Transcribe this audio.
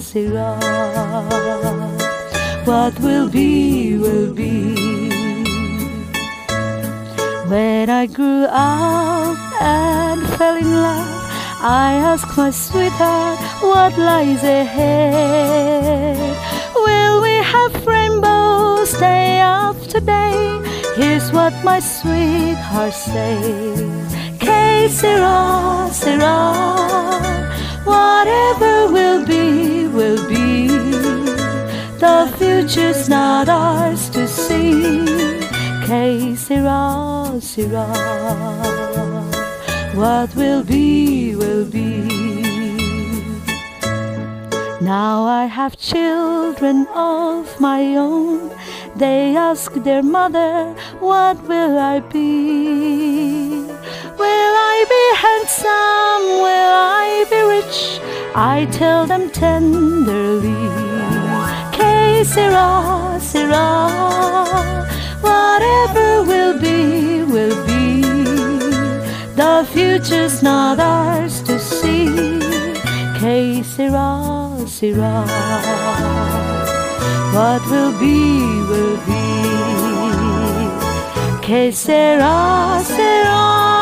sera, what will be, will be. When I grew up and fell in love, I asked my sweetheart what lies ahead. Will we have rainbows day after day? Here's what my sweetheart says. Que sera, sera, future's not ours to see. Que what will be, will be. Now I have children of my own. They ask their mother, What will I be? Will I be handsome? Will I be rich? I tell them tenderly, Sera, sera, whatever will be, will be. The future's not ours to see. Que sera, sera. What will be, will be. Que sera, sera.